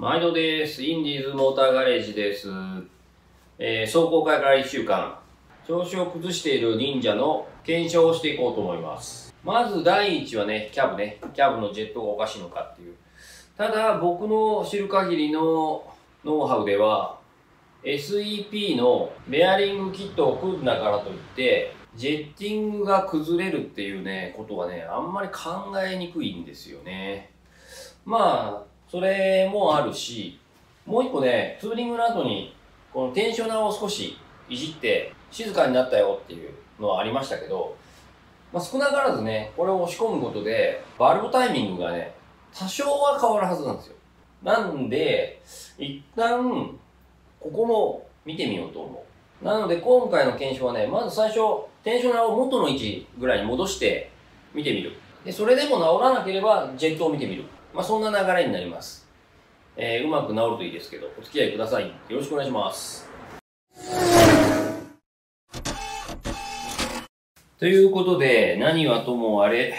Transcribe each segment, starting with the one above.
毎度です。インディーズモーターガレージです。えー走行会から1週間、調子を崩している忍者の検証をしていこうと思います。まず第一はね、キャブね。キャブのジェットがおかしいのかっていう。ただ、僕の知る限りのノウハウでは、SEP のベアリングキットを組んだからといって、ジェッティングが崩れるっていうね、ことはね、あんまり考えにくいんですよね。まあ、それもあるし、もう一個ね、ツーリングの後に、このテンショナーを少しいじって、静かになったよっていうのはありましたけど、まあ、少なからずね、これを押し込むことで、バルブタイミングがね、多少は変わるはずなんですよ。なんで、一旦、ここも見てみようと思う。なので、今回の検証はね、まず最初、テンショナーを元の位置ぐらいに戻して見てみる。で、それでも治らなければ、ジェットを見てみる。まあ、そんな流れになります。えー、うまく治るといいですけど、お付き合いください。よろしくお願いします。ということで、何はともあれ、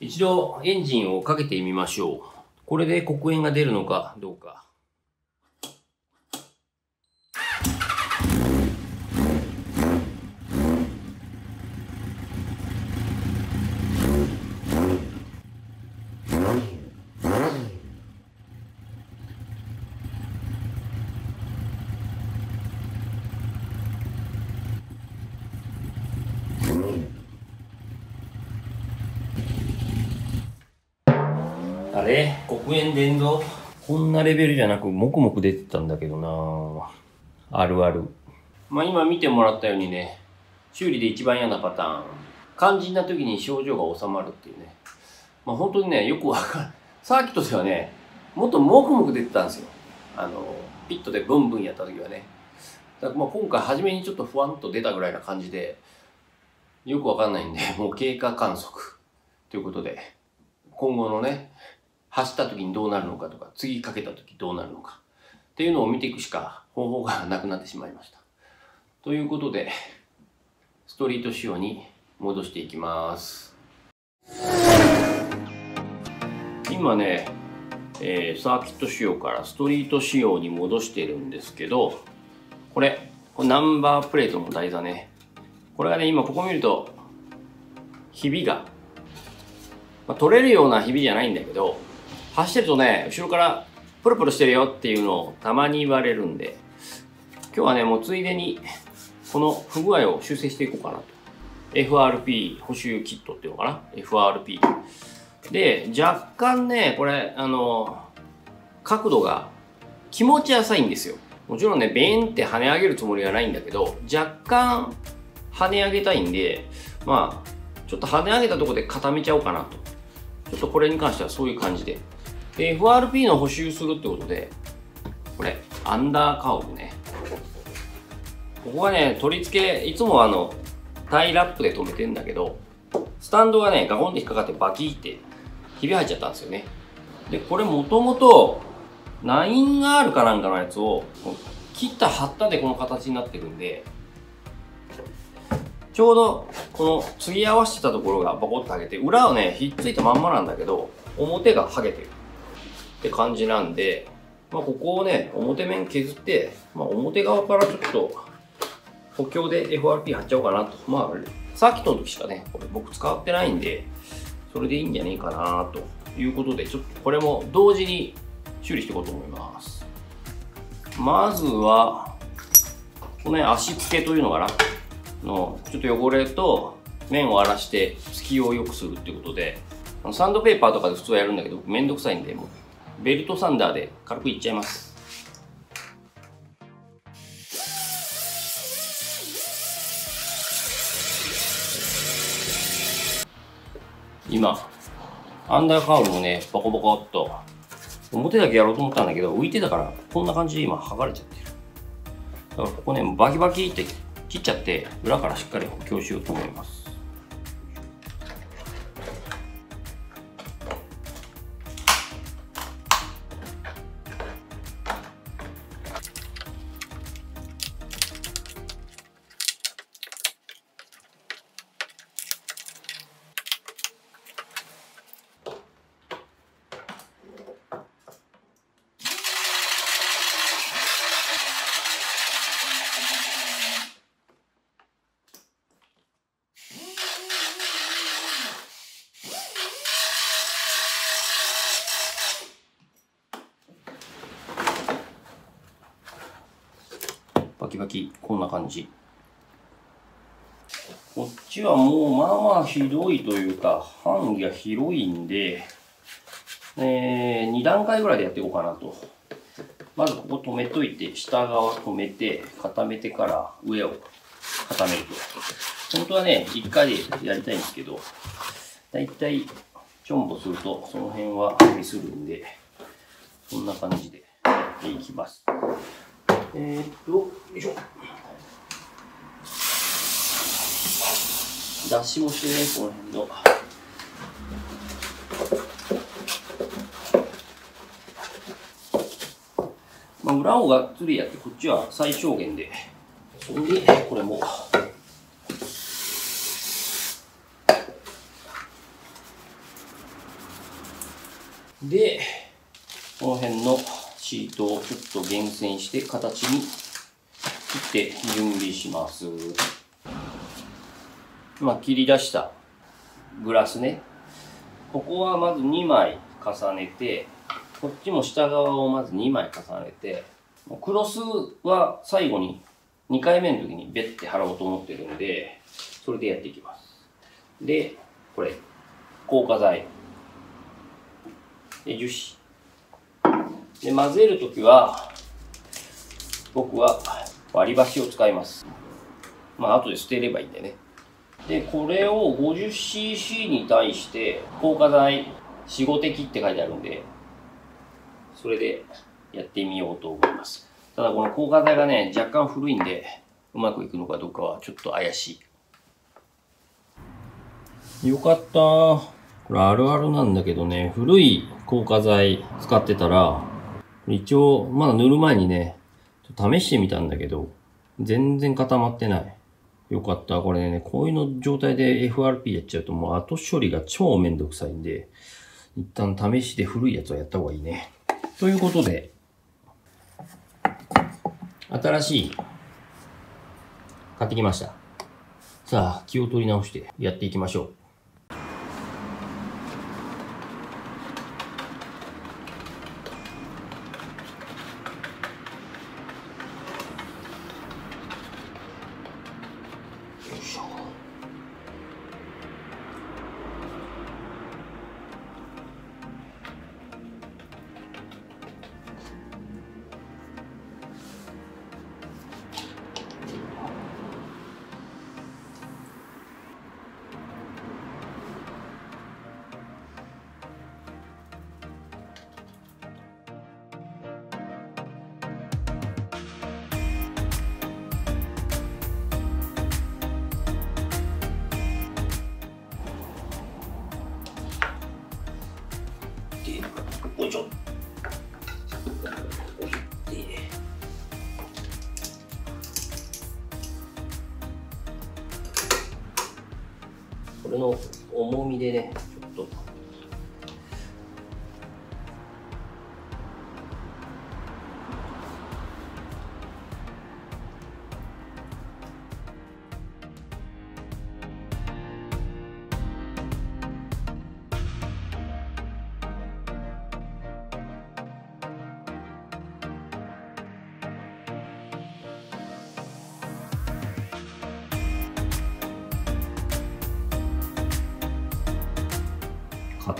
一度エンジンをかけてみましょう。これで黒煙が出るのかどうか。あれ黒煙出んぞ。こんなレベルじゃなく、もくもく出てたんだけどなあるある。まあ今見てもらったようにね、修理で一番嫌なパターン。肝心な時に症状が収まるっていうね。まあ本当にね、よくわかる。サーキットではね、もっともくもく出てたんですよ。あの、ピットでブンブンやった時はね。だからまあ今回初めにちょっとふわんと出たぐらいな感じで、よくわかんないんで、もう経過観測ということで、今後のね、走った時にどうなるのかとか、次かけた時どうなるのかっていうのを見ていくしか方法がなくなってしまいました。ということで、ストリート仕様に戻していきます。今ね、えーサーキット仕様からストリート仕様に戻してるんですけど、これ、これナンバープレートの台座ね。これがね、今ここ見ると、ひびがまあ、取れるようなひびじゃないんだけど、走ってるとね、後ろからプルプルしてるよっていうのをたまに言われるんで、今日はね、もうついでに、この不具合を修正していこうかなと。FRP 補修キットっていうのかな ?FRP。で、若干ね、これ、あの、角度が気持ち浅いんですよ。もちろんね、ベーンって跳ね上げるつもりはないんだけど、若干跳ね上げたいんで、まあ、ちょっと跳ね上げたとこで固めちゃおうかなと。ちょっとこれに関してはそういう感じで。で、FRP の補修するってことで、これ、アンダーカウルね。ここがね、取り付け、いつもあの、タイラップで止めてんだけど、スタンドがね、ガコンって引っかかってバキーって、ひび入っちゃったんですよね。で、これもともと、9R かなんかのやつを、切った貼ったでこの形になってるんで、ちょうどこの継ぎ合わせてたところがバコッと剥げて、裏はね、ひっついたまんまなんだけど、表が剥げてるって感じなんで、まあ、ここをね、表面削って、まあ、表側からちょっと補強で FRP 貼っちゃおうかなと。まあ、サーキットの時しかね、これ僕使ってないんで、それでいいんじゃねえかなということで、ちょっとこれも同時に修理していこうと思います。まずは、このね、足付けというのかな？のちょっと汚れと面を荒らして隙を良くするっていうことでサンドペーパーとかで普通はやるんだけどめんどくさいんでもうベルトサンダーで軽くいっちゃいます。今アンダーカウルもねボコボコっと表だけやろうと思ったんだけど浮いてたからこんな感じで今剥がれちゃってる。だからここねバキバキって切っちゃって裏からしっかり補強しようと思います。バキバキ。こんな感じ。こっちはもうまあまあひどいというか、範囲が広いんで、えー、2段階ぐらいでやっていこうかなと。まずここ止めといて、下側止めて、固めてから上を固めると。本当はね、1回でやりたいんですけど、だいたいちょんぼするとその辺はミスるんで、こんな感じでやっていきます。えー、っと、よいしょ。出しもしてね、この辺の。まあ、裏をがっつりやって、こっちは最小限で。それで、これも。で、この辺のシートをちょっと厳選して形に切って準備します。まあ、切り出したグラスね。ここはまず2枚重ねて、こっちも下側をまず2枚重ねて、クロスは最後に2回目の時にベッて貼ろうと思ってるんで、それでやっていきます。で、これ、硬化剤。で、樹脂。で、混ぜるときは、僕は割り箸を使います。まあ、後で捨てればいいんでね。で、これを 50cc に対して、硬化剤4、5滴って書いてあるんで、それでやってみようと思います。ただこの硬化剤がね、若干古いんで、うまくいくのかどうかはちょっと怪しい。よかった。これあるあるなんだけどね、古い硬化剤使ってたら、一応、まだ塗る前にね、試してみたんだけど、全然固まってない。よかった。これね、こういうの状態で FRP やっちゃうともう後処理が超めんどくさいんで、一旦試して古いやつはやった方がいいね。ということで、新しい、買ってきました。さあ、気を取り直してやっていきましょう。重みでね。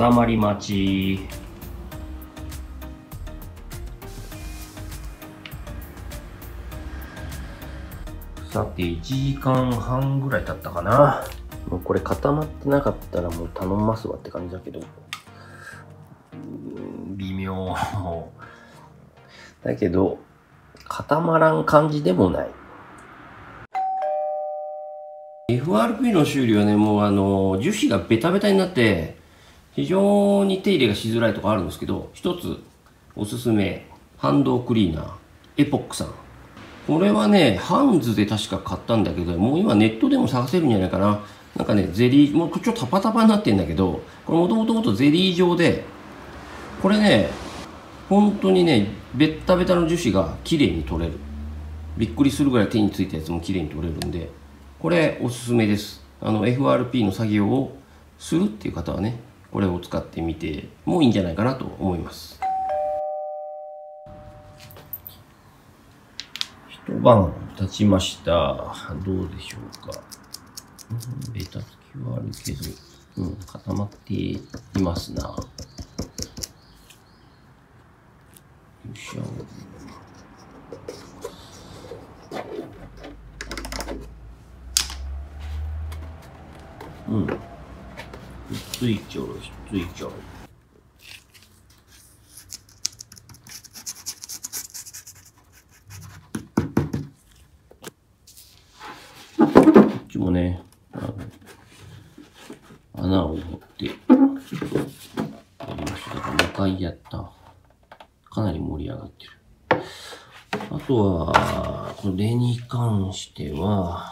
固まり待ち。さて1時間半ぐらい経ったかな。もうこれ固まってなかったらもう頼みますわって感じだけど。微妙。だけど固まらん感じでもない。FRP の修理はねもうあの樹脂がベタベタになって非常に手入れがしづらいとかあるんですけど、一つおすすめ、ハンドクリーナー、エポックさん。これはね、ハンズで確か買ったんだけど、もう今ネットでも探せるんじゃないかな。なんかね、ゼリー、もうちょっとタパタパになってんだけど、これもともともとゼリー状で、これね、本当にね、ベッタベタの樹脂が綺麗に取れる。びっくりするぐらい手についたやつも綺麗に取れるんで、これおすすめです。あの、FRP の作業をするっていう方はね、これを使ってみてもいいんじゃないかなと思います一晩立ちました。どうでしょうか。うん、ベタつきはあるけど、うん、固まっていますな。よいしょ。うん。ついちょる、ひっついちょる。こっちもね、あの穴を掘って、やりました。だから2回やった。かなり盛り上がってる。あとは、これに関しては、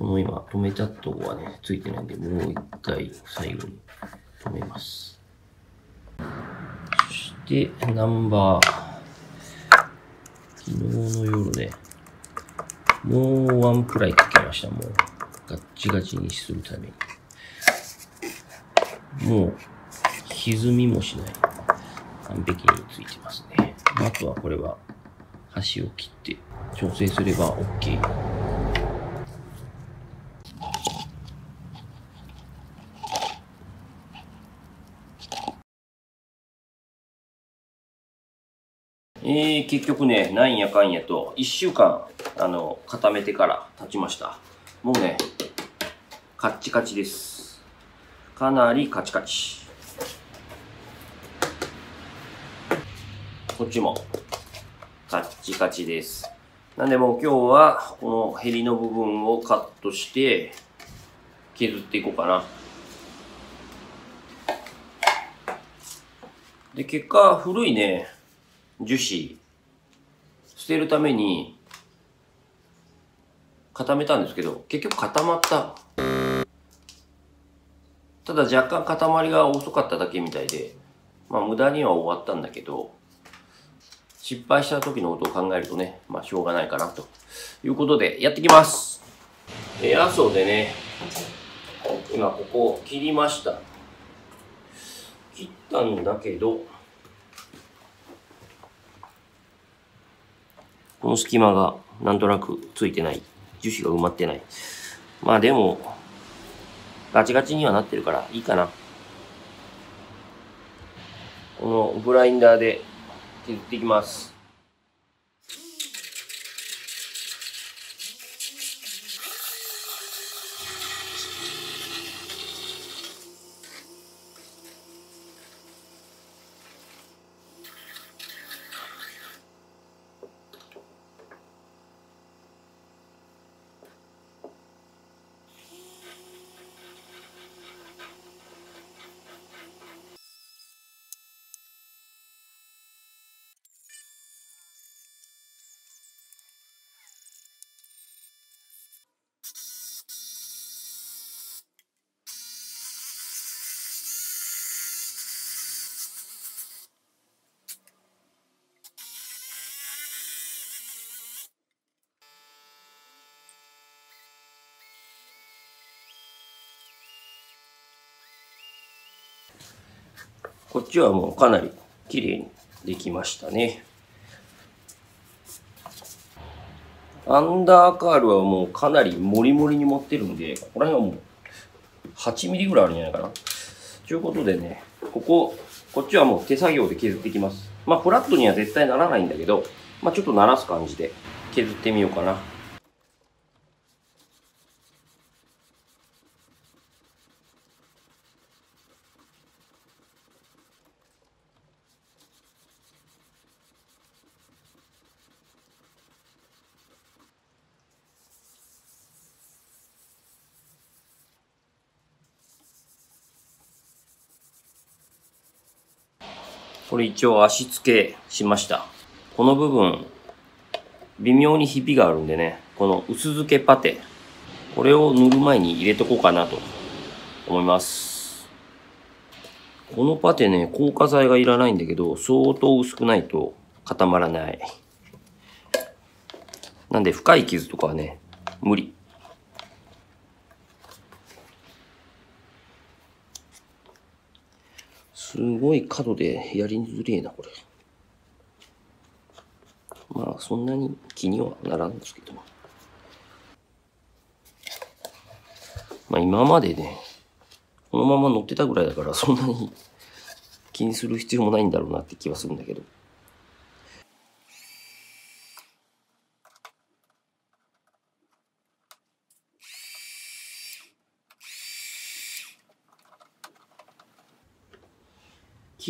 この今止めたとこはね、ついてないんで、もう一回最後に止めます。そして、ナンバー。昨日の夜ね、もうワンプライかけました、もう。ガッチガチにするために。もう、歪みもしない。完璧についてますね。あとはこれは、端を切って調整すれば OK。えー、結局ね、なんやかんやと、1週間、あの、固めてから経ちました。もうね、カッチカチです。かなりカチカチ。こっちも、カッチカチです。なんでもう今日は、このヘリの部分をカットして、削っていこうかな。で、結果、古いね、樹脂、捨てるために、固めたんですけど、結局固まった。ただ若干固まりが遅かっただけみたいで、まあ無駄には終わったんだけど、失敗した時のことを考えるとね、まあしょうがないかなということでやってきます。エアソーでね、今ここ切りました。切ったんだけど、この隙間がなんとなくついてない。樹脂が埋まってない。まあでも、ガチガチにはなってるからいいかな。このブラインダーで削っていきます。こっちはもうかなり綺麗にできましたね。アンダーカールはもうかなりモリモリに持ってるんで、ここら辺はもう8ミリぐらいあるんじゃないかな。ということでね、ここ、こっちはもう手作業で削っていきます。まあフラットには絶対ならないんだけど、まあちょっと鳴らす感じで削ってみようかな。これ一応足付けしました。この部分、微妙にひびがあるんでね、この薄付けパテ、これを塗る前に入れとこうかなと思います。このパテね、硬化剤がいらないんだけど、相当薄くないと固まらない。なんで深い傷とかはね、無理。すごい角でやりづれえな、これ。まあそんなに気にはならんですけど。まあ今までね、このまま乗ってたぐらいだからそんなに気にする必要もないんだろうなって気はするんだけど。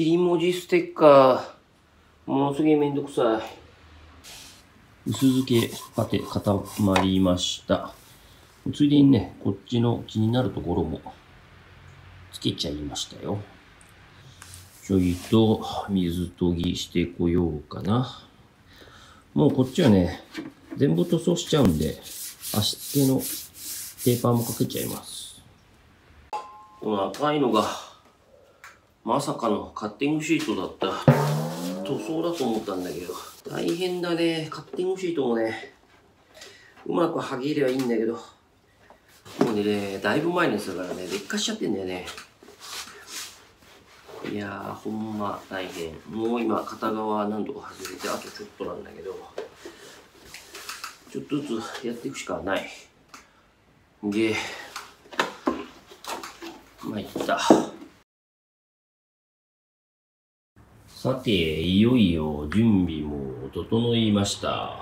切り文字ステッカー、ものすげえめんどくさい。薄付けパテ固まりました。ついでにね、こっちの気になるところもつけちゃいましたよ。ちょいと水研ぎしてこようかな。もうこっちはね、全部塗装しちゃうんで、足付けのペーパーもかけちゃいます。この赤いのがまさかのカッティングシートだった。塗装だと思ったんだけど。大変だね。カッティングシートもね、うまく剥げればいいんだけど。もうね、だいぶ前ですからね、劣化しちゃってんだよね。いやー、ほんま大変。もう今、片側何度か外れて、あとちょっとなんだけど、ちょっとずつやっていくしかない。で、ま、いった。さて、いよいよ準備も整いました。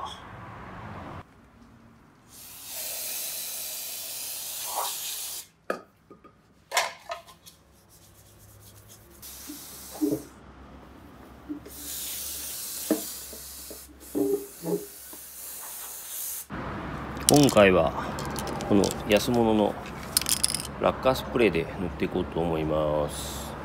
今回はこの安物のラッカースプレーで塗っていこうと思います。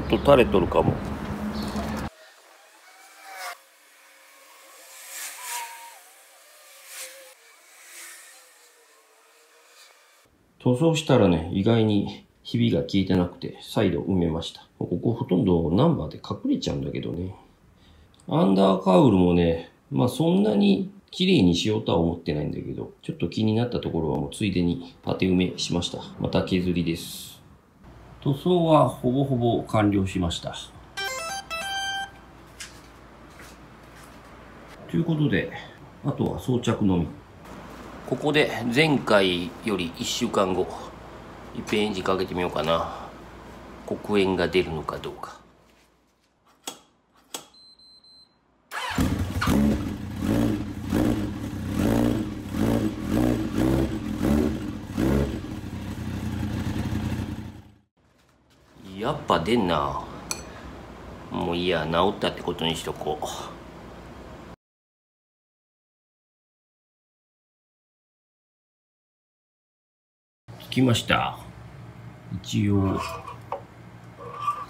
ょっと垂れとるかも塗装したらね意外にひびが効いてなくて再度埋めましたここほとんどナンバーで隠れちゃうんだけどねアンダーカウルもねまあそんなに綺麗にしようとは思ってないんだけど、ちょっと気になったところはもうついでにパテ埋めしました。また削りです。塗装はほぼほぼ完了しました。ということで、あとは装着のみ。ここで前回より1週間後、いっぺんエンジンかけてみようかな。黒煙が出るのかどうか。やっぱ出んな。もういいや治ったってことにしとこう。つきました。一応。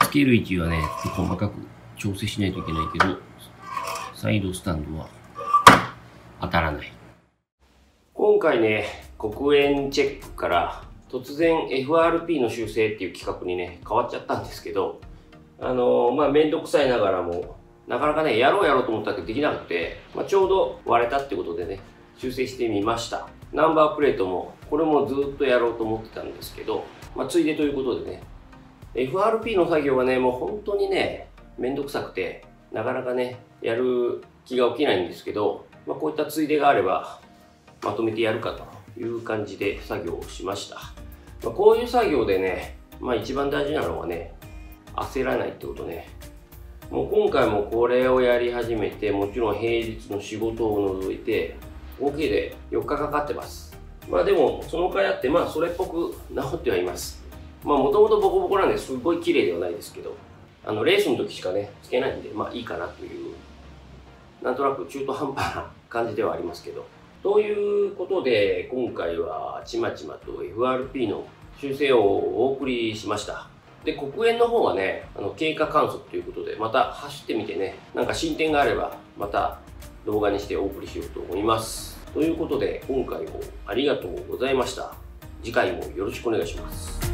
つける位置はね細かく調整しないといけないけどサイドスタンドは。当たらない。今回ね黒煙チェックから突然 FRP の修正っていう企画にね、変わっちゃったんですけど、あのー、まあ、めんどくさいながらも、なかなかね、やろうやろうと思ったけどできなくて、まあ、ちょうど割れたってことでね、修正してみました。ナンバープレートも、これもずっとやろうと思ってたんですけど、まあ、ついでということでね、FRP の作業はね、もう本当にね、めんどくさくて、なかなかね、やる気が起きないんですけど、まあ、こういったついでがあれば、まとめてやるかという感じで作業をしました。まあ、こういう作業でね、まあ一番大事なのはね、焦らないってことね。もう今回もこれをやり始めて、もちろん平日の仕事を除いて、合計で4日かかってます。まあでも、その回あって、まあそれっぽく治ってはいます。まあもともとボコボコなんですごい綺麗ではないですけど、あのレースの時しかね、つけないんで、まあいいかなという、なんとなく中途半端な感じではありますけど、ということで、今回はちまちまと FRP の修正をお送りしました。で、黒煙の方はね、あの経過観測ということで、また走ってみてね、なんか進展があれば、また動画にしてお送りしようと思います。ということで、今回もありがとうございました。次回もよろしくお願いします。